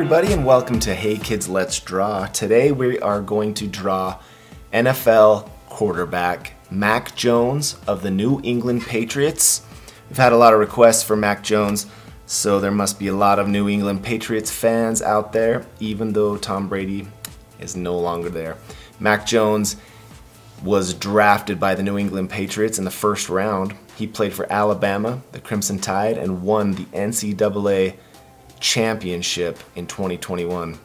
everybody, and welcome to Hey Kids Let's Draw. Today we are going to draw NFL quarterback Mac Jones of the New England Patriots. We've had a lot of requests for Mac Jones, so there must be a lot of New England Patriots fans out there, even though Tom Brady is no longer there. Mac Jones was drafted by the New England Patriots in the first round. He played for Alabama, the Crimson Tide, and won the NCAA championship in 2021.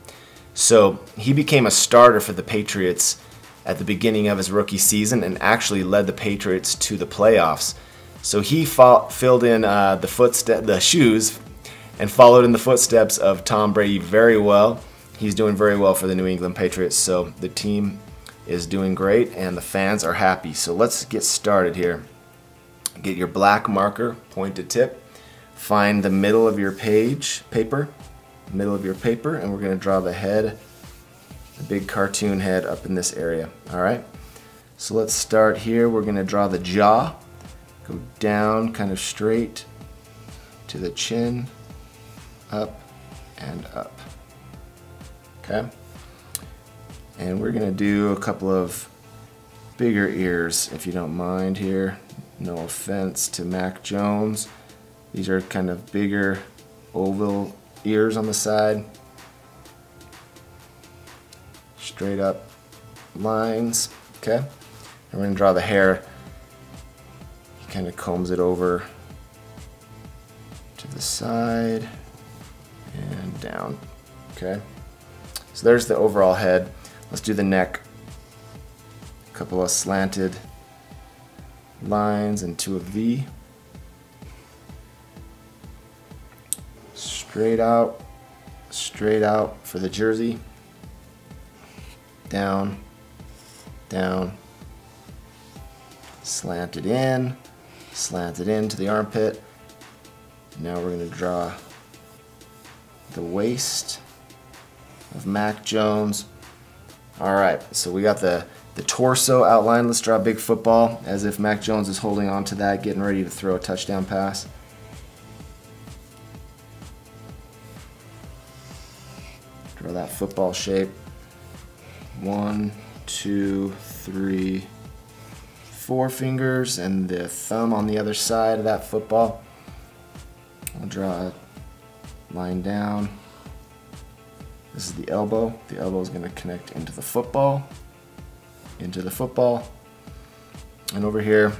So he became a starter for the Patriots at the beginning of his rookie season and actually led the Patriots to the playoffs. So he fought, filled in uh, the footstep, the shoes, and followed in the footsteps of Tom Brady very well. He's doing very well for the New England Patriots. So the team is doing great and the fans are happy. So let's get started here. Get your black marker, pointed tip, find the middle of your page, paper, middle of your paper, and we're gonna draw the head, the big cartoon head up in this area, all right? So let's start here. We're gonna draw the jaw, go down kind of straight to the chin, up and up, okay? And we're gonna do a couple of bigger ears, if you don't mind here. No offense to Mac Jones. These are kind of bigger oval ears on the side. Straight up lines, okay? And we're gonna draw the hair. He kind of combs it over to the side and down, okay? So there's the overall head. Let's do the neck. A couple of slanted lines and two of V. Straight out, straight out for the jersey. Down, down, slanted in, slanted into the armpit. Now we're going to draw the waist of Mac Jones. All right, so we got the, the torso outline. Let's draw a big football as if Mac Jones is holding on to that, getting ready to throw a touchdown pass. Draw that football shape. One, two, three, four fingers, and the thumb on the other side of that football. I'll draw a line down. This is the elbow. The elbow is going to connect into the football, into the football. And over here,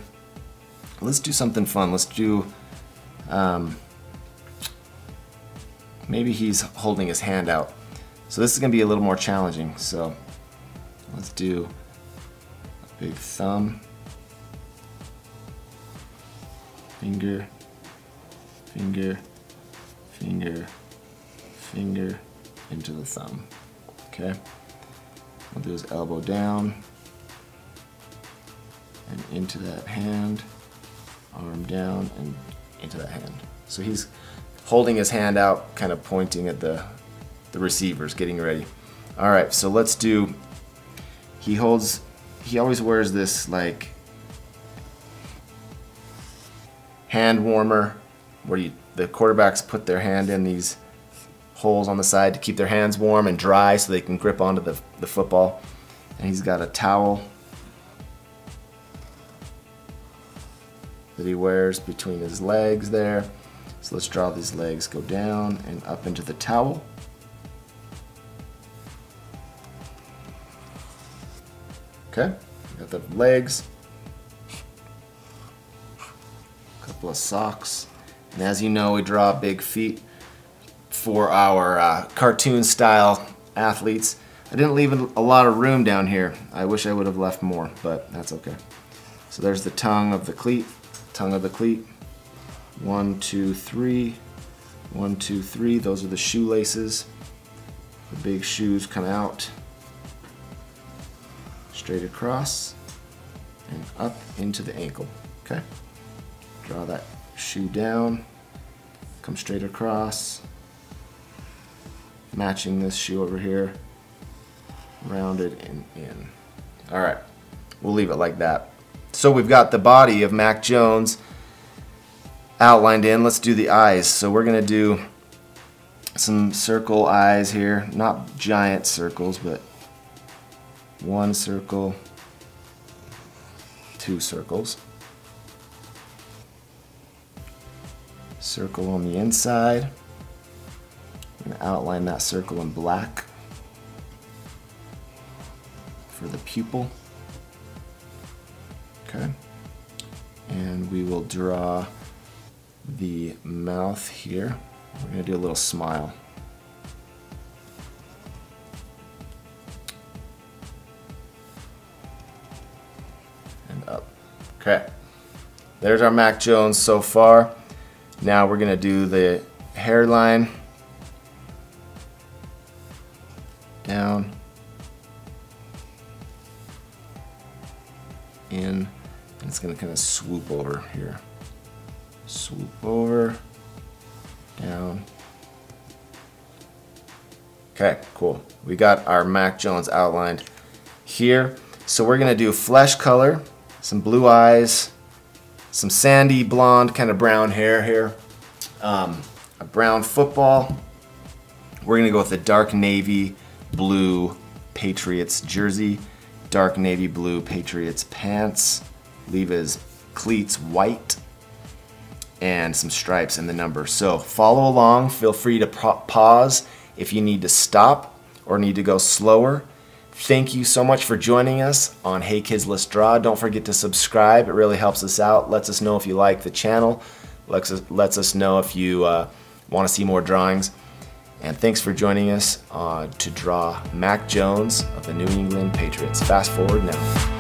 let's do something fun. Let's do, um, maybe he's holding his hand out. So this is going to be a little more challenging. So let's do a big thumb, finger, finger, finger, finger, into the thumb. Okay? We'll do his elbow down and into that hand, arm down and into that hand. So he's holding his hand out, kind of pointing at the, the receivers, getting ready. All right, so let's do, he holds, he always wears this like hand warmer where you, the quarterbacks put their hand in these holes on the side to keep their hands warm and dry so they can grip onto the, the football. And he's got a towel that he wears between his legs there. So let's draw these legs go down and up into the towel. Okay, got the legs, a couple of socks, and as you know, we draw big feet for our uh, cartoon style athletes. I didn't leave a lot of room down here. I wish I would have left more, but that's okay. So there's the tongue of the cleat, tongue of the cleat. One, two, three. One, two, three. Those are the shoelaces. The big shoes come out straight across and up into the ankle. Okay? Draw that shoe down, come straight across, matching this shoe over here, rounded and in. All right, we'll leave it like that. So we've got the body of Mac Jones outlined in. Let's do the eyes. So we're gonna do some circle eyes here. Not giant circles, but one circle, two circles. Circle on the inside. I'm going to outline that circle in black for the pupil. Okay. And we will draw the mouth here. We're going to do a little smile. Okay. There's our Mac Jones so far. Now we're to do the hairline. Down. In. And it's to kind of swoop over here. Swoop over down. Okay, cool. We got our Mac Jones outlined here. So we're gonna do flesh color, some blue eyes, some sandy blonde, kind of brown hair here, um, a brown football. We're gonna go with the dark navy blue Patriots jersey, dark navy blue Patriots pants, leave his cleats white, and some stripes in the number. So follow along. Feel free to pause if you need to stop or need to go slower. Thank you so much for joining us on Hey Kids Let's Draw. Don't forget to subscribe. It really helps us out. Lets us know if you like the channel. Lets us, lets us know if you uh, want to see more drawings. And thanks for joining us uh, to draw Mac Jones of the New England Patriots. Fast forward now.